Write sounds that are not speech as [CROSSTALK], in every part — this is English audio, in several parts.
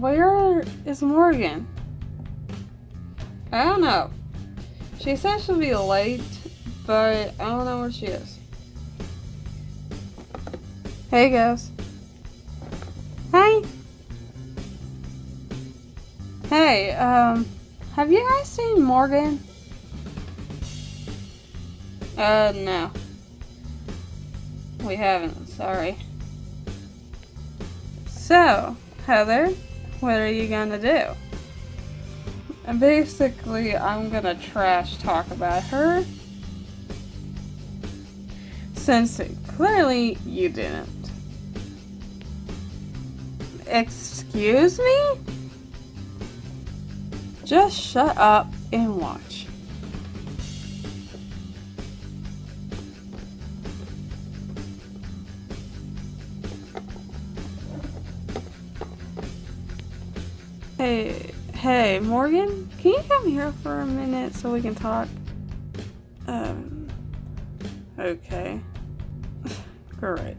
where is Morgan? I don't know. She said she'll be late, but I don't know where she is. Hey guys. Hi. Hey, um, have you guys seen Morgan? Uh, no. We haven't, sorry. So, Heather, what are you gonna do? And basically, I'm gonna trash talk about her. Since clearly you didn't. Excuse me? Just shut up and watch. Hey, hey, Morgan, can you come here for a minute so we can talk? Um, okay. [LAUGHS] Great.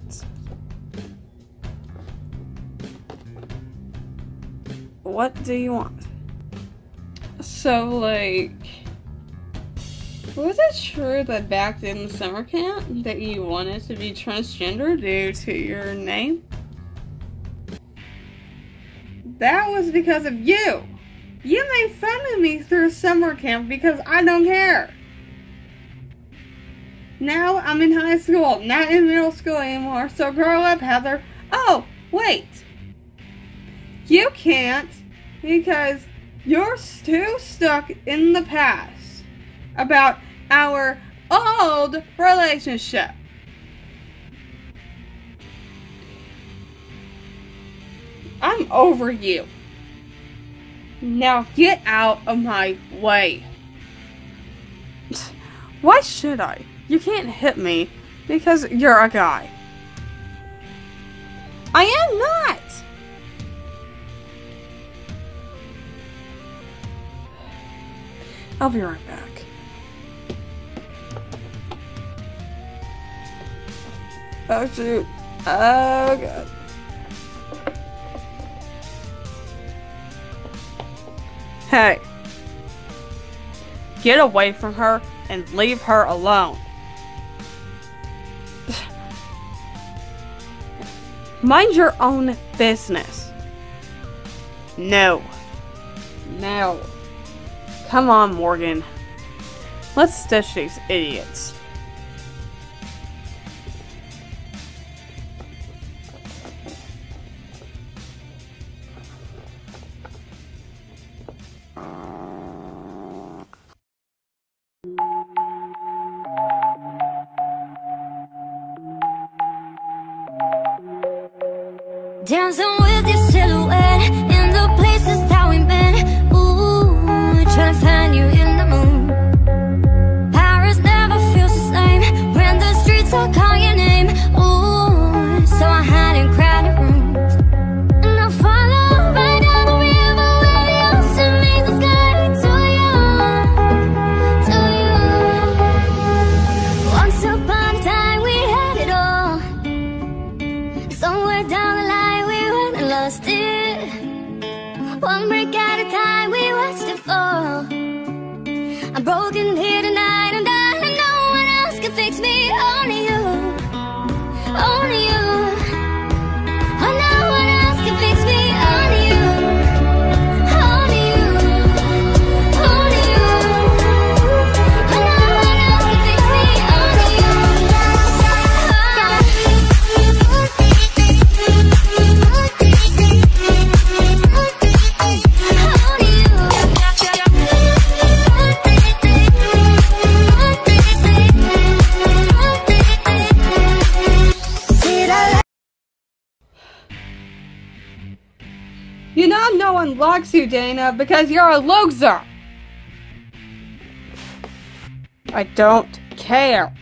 What do you want? So, like, was it true that back in summer camp that you wanted to be transgender due to your name? That was because of you. You made fun of me through summer camp because I don't care. Now I'm in high school, not in middle school anymore, so grow up, Heather. Oh, wait. You can't because you're too stuck in the past about our old relationship. I'm over you. Now get out of my way. Why should I? You can't hit me because you're a guy. I am not! I'll be right back. Oh shoot. Oh god. Hey. Get away from her and leave her alone. [SIGHS] Mind your own business. No. No. Come on, Morgan. Let's stitch these idiots. Dancing with your silhouette in the places that we've been. Ooh, trying to find you in the moon. Paris never feels the same when the streets all call your name. Ooh, so I hide in crowded rooms. And I follow right down the river where the ocean meets the sky to you, to you. Once upon a time we had it all. Somewhere down the lost it. One break at a time we watched it fall. I'm broken here tonight You know no one likes you, Dana, because you're a loser. I don't care.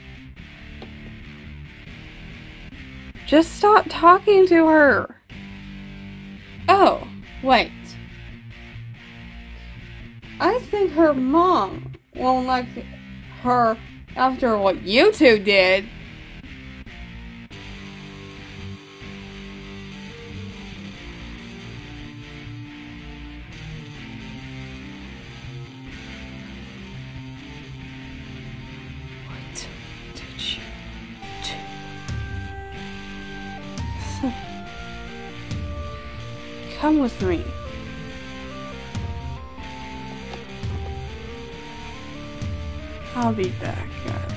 Just stop talking to her. Oh, wait. I think her mom won't like her after what you two did. With me. I'll be back, guys.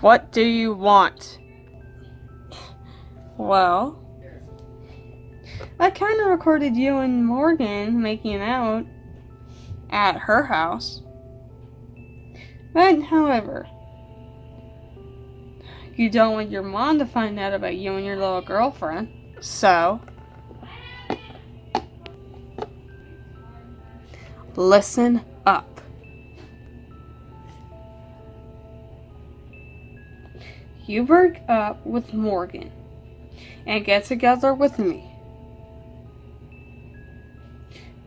What do you want? Well, I kind of recorded you and Morgan making out at her house. But, however, you don't want your mom to find out about you and your little girlfriend. So, listen up. You break up uh, with Morgan and get together with me.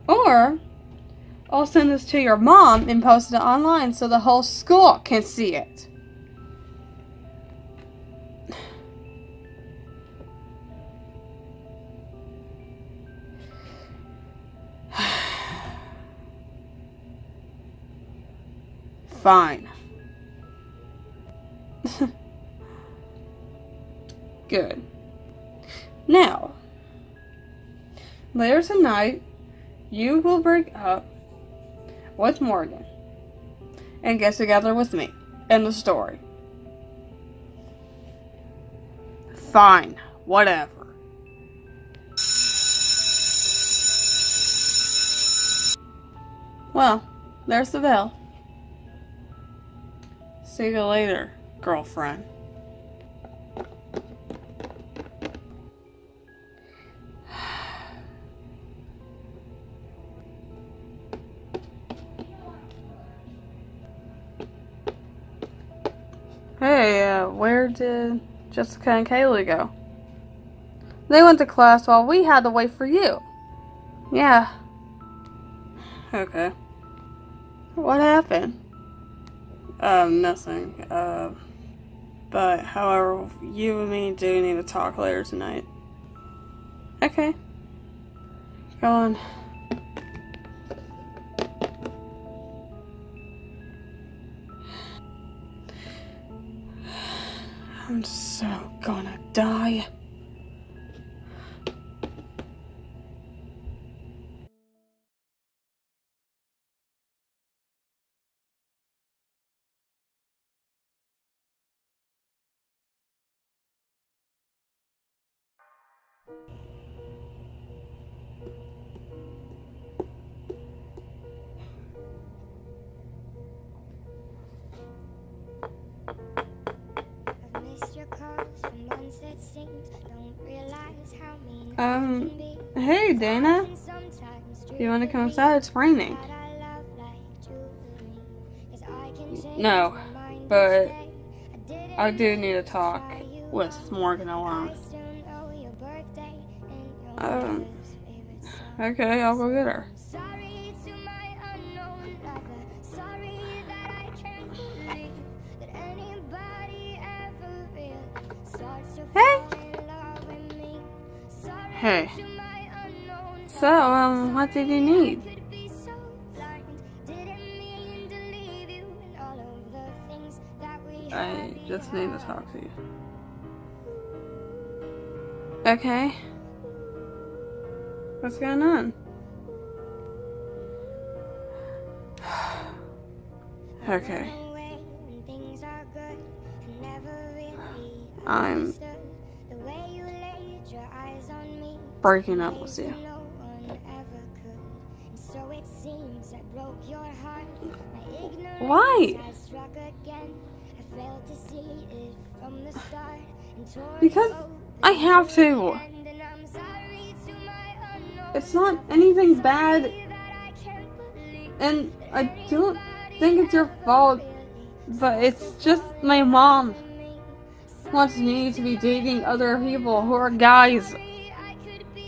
Or I'll send this to your mom and post it online so the whole school can see it. [SIGHS] Fine. Good. Now, later tonight, you will break up with Morgan and get together with me in the story. Fine, whatever. Well, there's the bell. See you later, girlfriend. Did Jessica and Kaylee go? They went to class while we had to wait for you. Yeah. Okay. What happened? Um, nothing. Uh, but, however, you and me do need to talk later tonight. Okay. Go on. I'm so gonna die. Um. Hey, Dana. You want to come outside? It's raining. No, but. I do need to talk with. Morgan alone. Um. Okay, I'll go get her. Hey. So, um, what did you need? I just need to talk to you. Okay. What's going on? [SIGHS] okay. away breaking up with you. Why? Because I have to It's not anything bad, and I don't think it's your fault, but it's just my mom wants me to be dating other people who are guys.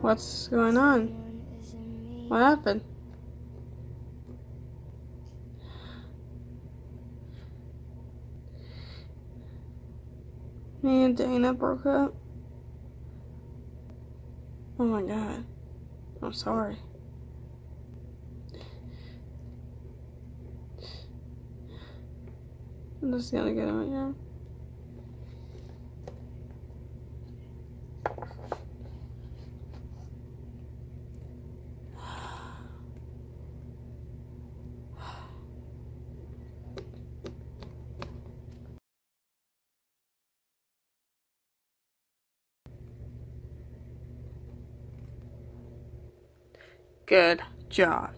What's going on? What happened? Me and Dana broke up. Oh my god. I'm sorry. I'm just gonna get him right now. good job.